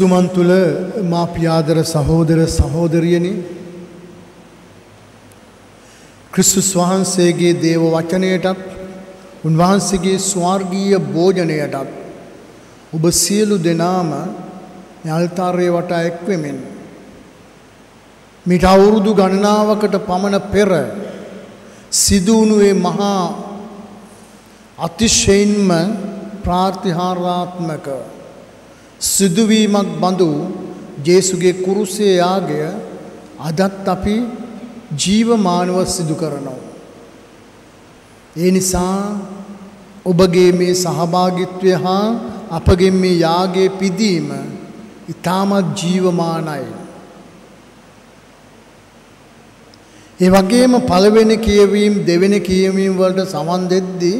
තුමන් තුළ මා පියාදර සහෝදර සහෝදරියනි ක්‍රිස්තුස් වහන්සේගේ දේව වචනයටත් උන්වහන්සේගේ ස්වාර්ගීය භෝජනයටත් ඔබ සියලු දෙනාම යල්තාරය වටා එක්වෙමෙන් මිට අවුරුදු ගණනාවකට පමණ පෙර සිදුවුණුවේ මහා අතිශයින්ම ප්‍රාර්තිහාරාත්මක සිදුවීමක් බඳු ජේසුගේ කුරුසේ යාගය අදත් අපි ජීවමානව සිදු කරනවා. ඒ නිසා ඔබගේ මේ සහභාගිත්වය හා අපගේ මේ යාගේ පිදීම ඉතාමත් ජීවමානයි. ඒ වගේම පළවෙනි කියවීම් දෙවෙනි කියවීම් වලට සවන් දෙද්දී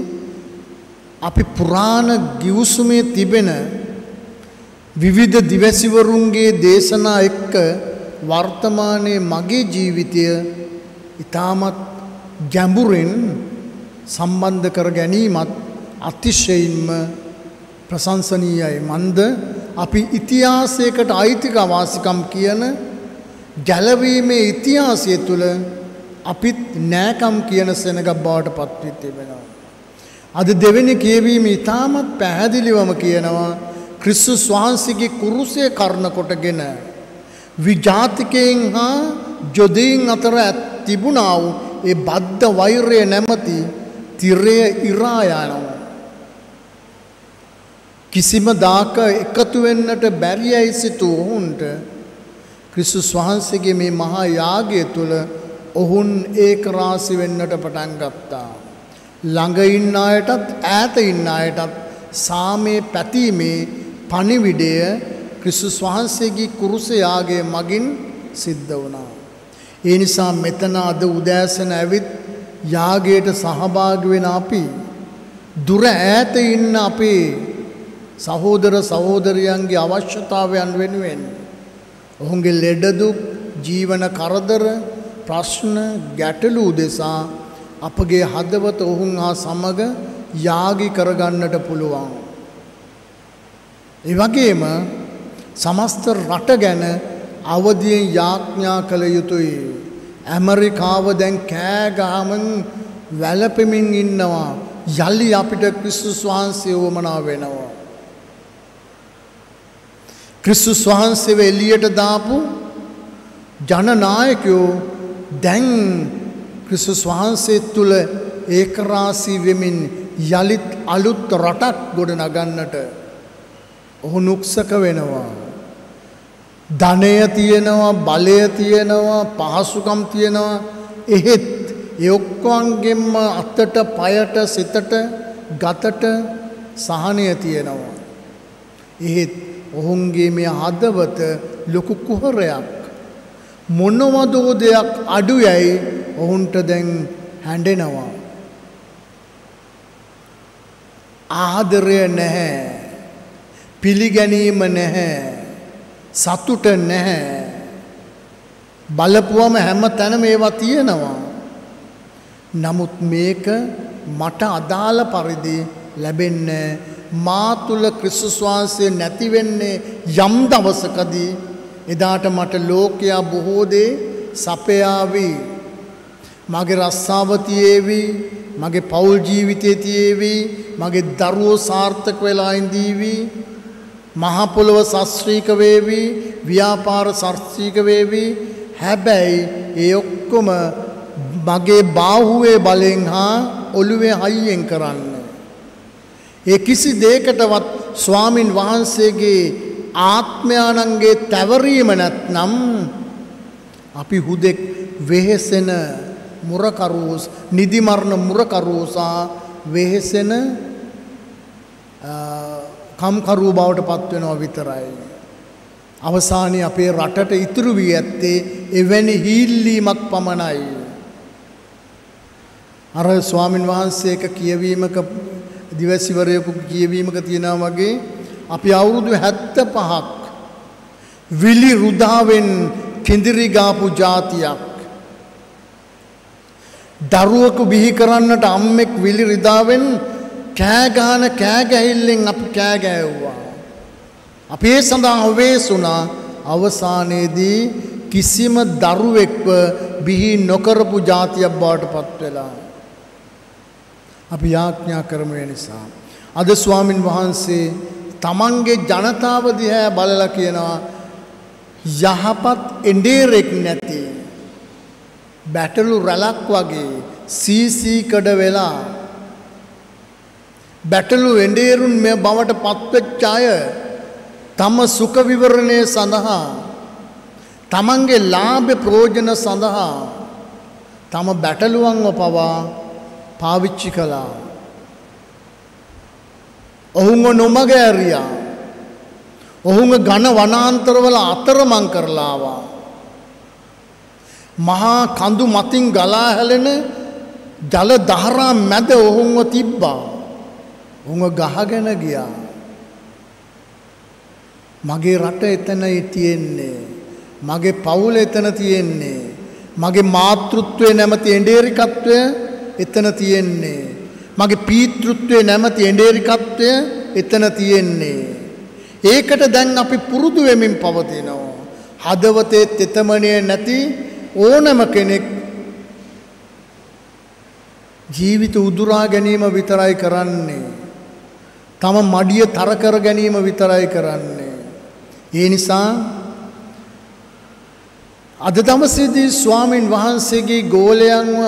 අපි පුරාණ ගිවිසුමේ තිබෙන විවිධ දිවැසිවරුන්ගේ දේශනා එක්ක වර්තමානයේ මගේ ජීවිතය ඉතාමත් ගැඹුරෙන් සම්බන්ධ කර ගැනීමත් අතිශයින්ම ප්‍රශංසනීයයි මන්ද අපි ඉතිහාසයකට අයිතික අවාසිකම් කියන ගැලවීමේ ඉතිහාසය තුළ අපිත් නෑකම් කියන සෙනගක් බවට පත්වී තිබෙනවා. අද දෙවෙනි කියවීම ඉතාමත් පැහැදිලිවම කියනවා ක්‍රිස්සුස් වහන්සේගේ කුරුසය කරන කොටගෙන විජාතිකයෙන් හා ජොදීන් අතර තිබුණා වූ ඒ බද්ධ වෛරය නැමති තිරය ඉරායනවා. කිසිම දාක එකතු වෙන්නට බැරියයි සිතු ඔවුන්ට ක්‍රිස්තුස් වහන්සේගේ මේ මහා යාගය තුළ ඔවුන් ඒක රාසි වෙන්නට පටන් ගත්තා. ළඟ ඉන්න අයටත් ඈත ඉන්න අයටත් සාමයේ පැතීමේ පණිවිඩය ක්‍රිස්තුස් වහන්සේගේ කුරුසයාගේ මගින් සිද්ධ වුණා. ඒ නිසා මෙතන අද උදෑසන ඇවිත් යාගයට සහභාගි වෙන අපි දුර ඈත ඉන්න අපේ සහෝදර සහෝදරයන්ගේ අවශ්‍යතාවයන් වෙනුවෙන් ඔහුගේ ලෙඩදුක් ජීවන කරදර ප්‍රශ්න ගැටලු දෙසා අපගේ හදවත ඔහුන් හා සමග යාගි කරගන්නට පුළුවන්. එවගේම සමස්ත රට ගැන අවදියෙන් යාඥා කළ යුතුයි. ඇමරිකාව දැන් කෑගහමන් වැලපෙමින් ඉන්නවා. යළි අපිට ක්‍රිස්තුස් වහන්සේ වුවමනා වෙනවා. ක්‍රිස්තුස් වහන්සේව එලියට දාපු ජනනායකයෝ දැන් ක්‍රිස්තුස් වහන්සේ තුළ ඒකරාසී වෙමින් යළිත් අලුත් රටක් ගොඩ නගන්නට ඔහු නුක්සක වෙනවා. ධනය තියෙනවා බලය තියෙනවා පහසුකම් තියෙනවා එහෙත් එඔක්කොන්ගෙන්ම අත්තට පයට සිතට ගතට සහනය තියෙනවා. එහෙත් ඔහුන්ගේ මේ හදවත ලොකු කුහරයක් මොනවදෝ දෙයක් අඩුයැයි ඔවුන්ට දැන් හැඩෙනවා. ආදරය නැහැ. පිළිගැනීම නැහැ. සතුට නැහැ. බලපුවම හැම තැනම ඒවා තියෙනවා. නමුත් මේක මට අදාළ පරිදි ලැබෙන්නේ මා තුළ ක්‍රිස්තුස් වහන්සේ නැතිවෙන්නේ යම් දවසකදී එදාට මට ලෝකයා බොහෝ දේ සපයාවී මගේ රස්සාව තියේවි මගේ පවුල් ජීවිතය තියේවි මගේ දරුවෝ සාර්ථක වෙලා ඉඳීවි මහපොළොව සස්්‍රීක වේවි ව්‍යාපාර සර්ස්්‍රීක වේවි හැබැයි ඒ ඔක්කොම මගේ බාහුවේ බලෙන් හා ඔළුවේ හයියෙන් කරන්න. ඒ කිසි දේකටවත් ස්වාමින් වහන්සේගේ ආත්මයානන්ගේ තැවරීම නැත්නම් අපි හුදෙක් වෙහෙසෙන මුරකරුස් නිදිමරණ මුරකරුසා වෙහෙසෙන කම්කරුව බවට පත්වෙනවා විතරයි. අවසානය අපේ රටට ඉතුරු වී ඇත්තේ එවැනි හිල්ලීමක් පමණයි. අර ස්වාමින් වහන්සේක කියවීමක දිවැසිවරයකු කියවීමක තියෙනවා වගේ අපි අවුරුදු හැත්ත පහක් විලි රුදාවෙන් කෙඳිරිගාපු ජාතියක්. දරුවකු බිහි කරන්නට අම්මෙක් විලි රිදාවෙන් කෑගාන කෑගැහිල්ලෙන් අපි කෑගෑව්වා. අපේ සඳහා අවේස් වුණා අවසානයේදී කිසිම දරුවෙක්ව බිහි නොකරපු ජාතියක් බවට පත් වෙලා. අපි යාඥා කරමු ඒ නිසා. අද ස්වාමින් වහන්සේ තමන්ගේ ජනතාව දිහා බලලා කියනවා යහපත් එඬේරෙක් නැති බැටළු රැලක් වගේ සීසීකඩ වෙලා බැටළු එඬේරුන් මේ බවට පත්වෙච්ච අය තම සුඛ විවරණය සඳහා තමන්ගේ ලාභ ප්‍රයෝජන සඳහා තම බැටළුවන්ව පවා පාවිච්චි කළා. ඔහුන්ව නොමග ඇරියා. ඔහුම ඝන වනාන්තරවල අතරමං කරලාවා. මහා කඳු මතින් ගලා හැලෙන ජල දහරා මැද ඔහුන්ව තිබ්බා. උංග ගහගෙන ගියා. මගේ රට එතනයි තියෙන්නේ. මගේ පවුල එතන තියෙන්නේ. මගේ මාතෘත්වය නැමති එඬේරිකත්වය එතන තියෙන්නේ. මගේ පීතෘත්වය නැමති එඬේරිකත්වය එතන තියෙන්නේ. ඒකට දැන් අපි පුරුදු වෙමින් පවතිනවා. හදවතේ තෙතමනය නැති ඕනම කෙනෙක් ජීවිත උදුරා ගැනීම විතරයි කරන්නේ. තම මඩිය තර කර ගැනීම විතරයි කරන්නේ. ඒ නිසා අද දවසේදී ස්වාමින් වහන්සේගේ ගෝලයන්ව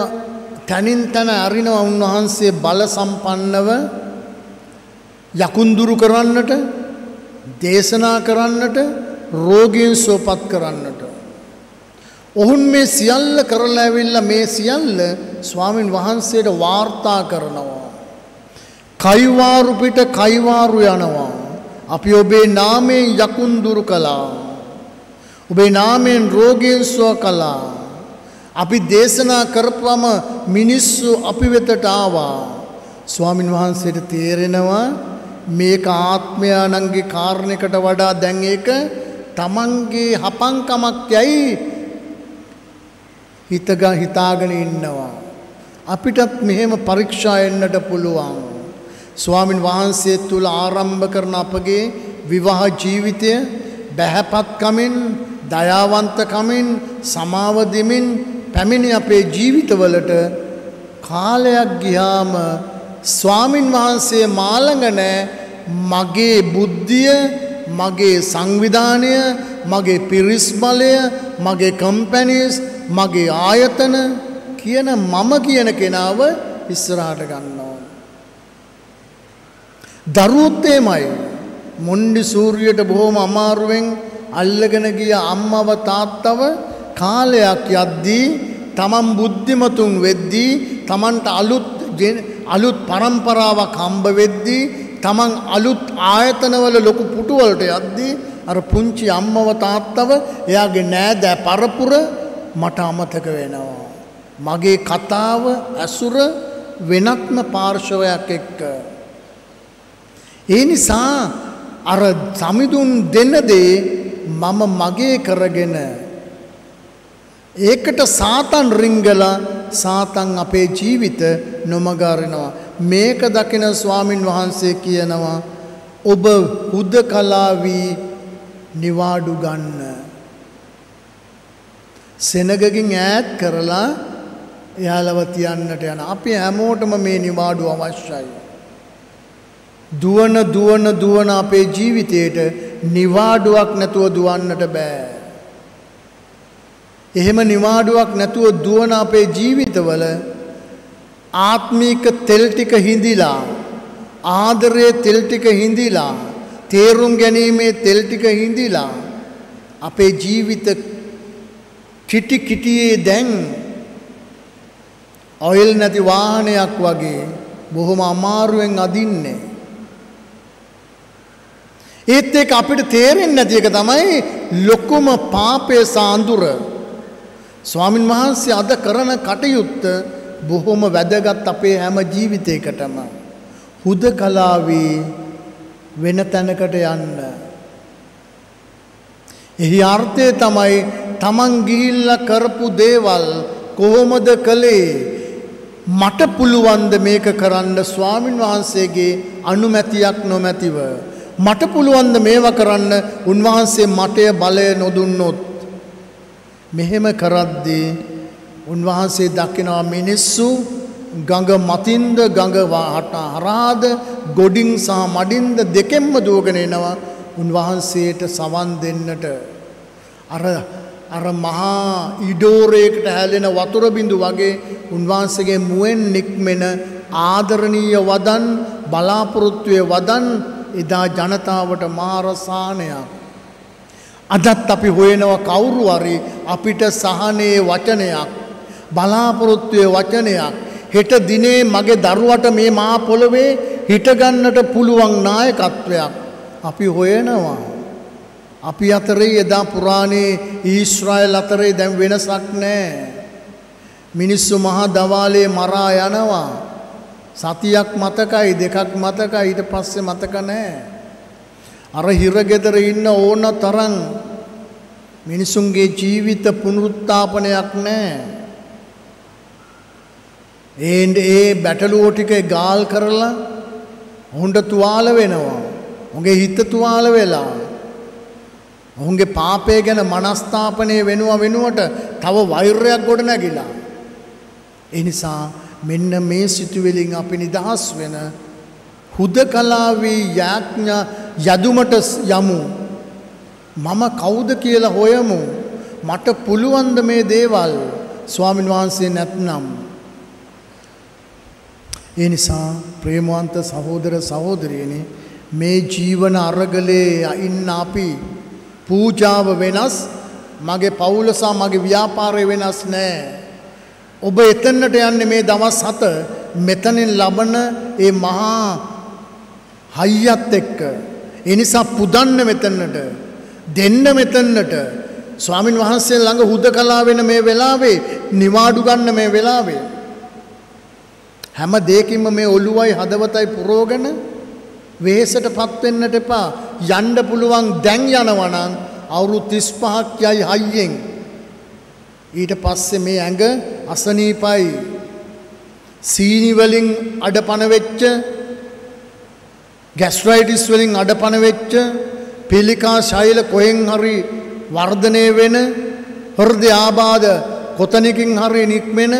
තනින් තන අරිනවා. උන්වහන්සේ බල සම්පන්නව යකුන්දුරු කරන්නට දේශනා කරන්නට රෝගීන් සුවපත් කරන්නට. ඔවුන් මේ සියල්ල කරලා ඇවිල්ලා මේ සියල්ල ස්වාමින් වහන්සේට වාර්තා කරනවා. කයිවාරු පිට කයිවාරු යනවා අපි ඔබේ නාමයෙන් යකුන්දුරු කළා ඔබේ නාමයෙන් රෝගීන් සුව කළා අපි දේශනා කරපුවම මිනිස්සු අපි වෙතට ආවා. ස්වාමින් වහන්සේට තේරෙනවා මේක ආත්මයානන්ගේ කාරණයකට වඩා දැන් ඒක තමන්ගේ හපංකමක් යයි හිතග හිතාගෙන ඉන්නවා. අපිටත් මෙහෙම පරීක්ෂා එන්නට පුළුවන්. ස්වාමින් වහන්සේ තුළ ආරම්භ කරන අපගේ විවාහ ජීවිතය බැහැපත්කමින් දයාවන්තකමින් සමාව දෙමින් පැමිණි අපේ ජීවිතවලට කාලයක් ගියාම ස්වාමින් වහන්සේ මාළඟ නෑ මගේ බුද්ධිය මගේ සංවිධානය මගේ පිරිස් බලය මගේ කම්පැනිස් මගේ ආයතන කියන මම කියන කෙනාව ඉස්සරහට ගන්නවා. දරුවොත් එහෙමයි. මොන්ඩි සූර්යයට බොහොම අමාරුවෙන් අල්ලගෙන ගිය අම්මව තාත්තව කාලයක් යද්දී තමන් බුද්ධිමතුන් වෙද්දී තමන්ට අලුත් අලුත් පරම්පරාවක් හම්බ වෙද්දී තමන් අලුත් ආයතනවල ලොකු පුටුවලට යද්දී අර පුංචි අම්මව තාත්තව එයාගේ නෑදෑ පරපුර මට අමතක වෙනවා. මගේ කතාව ඇසුර වෙනත්ම පාර්ශවයක් එක්ක. ඒ නිසා අර සමිඳුන් දෙන්න දේ මම මගේ කරගෙන ඒකට සාතන් රිංගලා සාතන් අපේ ජීවිත නොමගාරෙනවා. මේක දකින ස්වාමින් වහන්සේ කියනවා ඔබ හුද කලාවී නිවාඩු ගන්න. සෙනගකින් ඈත් කරලා එයාලව තියන්නට යන අපි හැමෝටම මේ නිවාඩු අවශ්‍යයි. දුවන දුවන දුවන අපේ ජීවිතයට නිවාඩුවක් නැතුව දුවන්නට බෑ. එහෙම නිවාඩුවක් නැතුව දුවන අපේ ජීවිතවල ආත්මීක තෙල් ටික හිඳිලා ආදරයේ තෙල් ටික හිඳිලා තේරුම් ගැනීමේ තෙල් ටික හිඳිලා අපේ ජීවිත කිටි කිටියේ දැන් ඔයිල් නැති වාහනයක් වගේ බොහොම අමාරුවෙන් අදින්නේ ඒත් ඒක අපිට තේරෙන්නේ නැති එක තමයි ලොකුම පාපයේ සාඳුර. ස්වාමින් වහන්සේ අද කරන කටයුත්ත බොහොම වැදගත් අපේ හැම ජීවිතයකටම. හුදකලාවේ වෙන තැනකට යන්න. එහි අර්ථය තමයි තමන් ගිහිල්ලා කරපු දේවල් කොහොමද කළේ මට පුළුවන්ද මේක කරන්න ස්වාමින් වහන්සේගේ අනුමැතියක් නොමැතිව මට පුළුවන්ද මේව කරන්න? උන්වහන්සේ මටය බලය නොදුන්නොත්. මෙහෙම කරද්දී උන්වහන්සේ දකිනවා මිනිස්සු ගඟ මතින්ද ගඟ හට හරාද ගොඩින් සහ මඩින්ද දෙකෙන්ම දුවගෙන එනවා. උන්වහන්සේට සවන් දෙන්නට. අර අර මහා ඉඩෝරයකට හැලෙන වතුර බිඳු වගේ උන්වහන්සේගේ මුවෙන් නික්මෙන ආදරණීය වදන් බලාපොරොත්තුවේ වදන් එදා ජනතාවට මාරසානයක්. අදත් අපි හොයනවා කවුරු හරි අපිට සහනයේ වචනයක් බලාපොරොත්තුවේ වචනයක් හෙට දිනේ මගේ දරුවට මේ මා පොළොවේ හිටගන්නට පුළුවන් නායකත්වයක් අපි හොයනවා. අපි අතරේ එදා පුරාණයේ ඊශ්‍රායල් අතරේ දැන් වෙනසක් නෑ. මිනිස්සු මහා දවාලේ මරා යනවා. සතියක් මතකයි දෙකක් මතකයි ඊට පස්සේ මතක නෑ. අර හිරගෙදර ඉන්න ඕන තරම් මිනිසුන්ගේ ජීවිත පුනරුත්ථාපනයක් නෑ. ඒන්ට ඒ බැටලුවෝ ටික ගාල් කරලා ඔහුන්ට තුවාල වෙනවා. උගේ හිත තුවාල වෙලා. ඔහුන්ගේ පාපය ගැන මනස්ථාපනය වෙනවා වෙනුවට තව වෛරයක් ගොඩ නැගිලා. එනිසා මෙන්න මේ සිතුවෙලින් අපි නිදහස් වෙන හුද කලාවී යාඥා යදුමට යමු. මම කවුද කියලා හොයමු. මට පුළුවන්ද මේ දේවල් ස්වාමින් වහන්සේ නැත්නම්. ඒ නිසා ප්‍රේමවන්ත සහෝදර සහෝදරියනි මේ ජීවන අරගලේ ඉන්න අපි පූජාව වෙනස් මගේ පවුලසා මගේ ව්‍යාපාරය වෙනස් නෑ. ඔබ එතන්නට යන්නේ මේ දවස් හත මෙතනින් ලබන ඒ මහා හයියත් එක්ක. එනිසා පුදන්න මෙතන්නට දෙන්න මෙතන්නට ස්වාමින් වහන්සේ ළඟ හුද කලා වෙන මේ වෙලාවේ නිවාඩු ගන්න මේ වෙලාවේ. හැම දෙකින්ම මේ ඔළුවයි හදවතයි පුරෝගන වෙහෙසට පත්වෙන්නට එපා යන්න පුළුවන් දැන් යනවනං අවුරු තිස්පහක් යයි හයියෙන් ඊට පස්සෙ මේ ඇඟ අසනීපයි සීනිවලින් අඩ පනවෙච්ච ගැස්රයිටිස් වලින් අඩ පනවෙච්ච පිළිකා ශෛල කොහෙන් හරි වර්ධනය වෙන හෘද ආබාධ කොතනකින් හරි නික්මෙන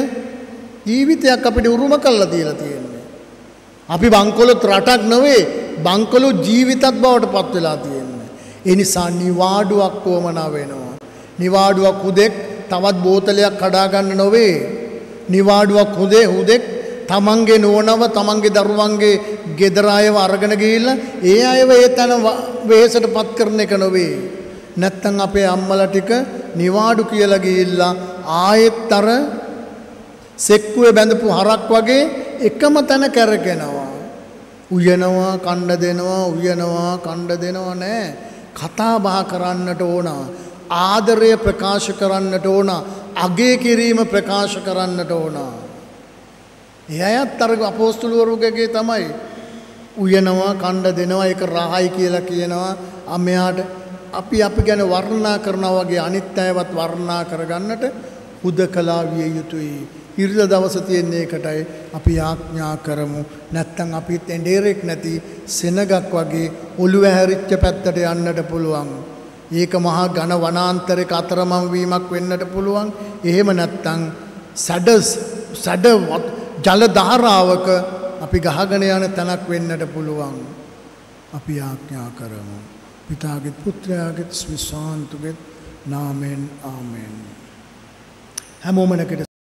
ජීවිතයක් අපිට උරුම කල්ලා තියලා තියෙන්නේ. අපි බංකොලොත් රටක් නොවේ බංකොලු ජීවිතත් බවට පත් වෙලා තියෙන්නේ. ඒ නිසා නිවාඩුවක් වමනා වෙනවා. නිවාඩුවක් හුදෙක් තවත් බෝතලයක් කඩා ගන්න නොවේ. නිවාඩුවක් හුදේ හුදෙක් තමන්ගේ නුවණව තමන්ගේ දරුවන්ගේ ගෙදර අයව අරගෙන ගිහිල්ලා ඒ අයව ඒ තැන වෙහෙසට පත් කරන එක නොවේ. නැත්තම් අපේ අම්මලා ටික නිවාඩු කියලා ගිහිල්ලා ආයෙත් අර සෙක්කුවේ බැඳපු හරක් වගේ එකම තැන කැරකෙනවා. උයනවා කණ්ඩ දෙනවා උයනවා කණ්ඩ දෙනවා නෑ කතා බහ කරන්නට ඕන ආදරය ප්‍රකාශ කරන්නට ඕන අගේ කිරීම ප්‍රකාශ කරන්නට ඕන. එයත් අර අපෝස්තුළුවරුගගේ තමයි උයනවා කණ්ඩ දෙනවා එක රහයි කියලා කියනවා. අමයාට අපි අපි ගැන වර්ණනා කරනවා වගේ අනිත් අයවත් වර්ණනා කරගන්නට හුද කලා විය යුතුයි. ඉරිද දවස තියෙන්නේ එකටයි අපි ආඥා කරමු. නැත්තම් අපිත් එඬේරෙක් නැති සෙනගක් වගේ ඔළුව හැරිච්ච පැත්තට යන්නට පුළුවන්. ඒක මහා ඝන වනාන්තරයක අතරමං වීමක් වෙන්නට පුළුවන්. එහෙම නැත්තම් සැඩ සැඩ ජල ධාරාවක අපි ගහගෙන යන තැනක් වෙන්නට පුළුවන්. අපි ආඥා කරමු. පිතාගෙත් පුත්‍රයාගෙත් විශ්වාන්තුගෙත් නාමෙන් ආමෙන්. හැමෝමනකට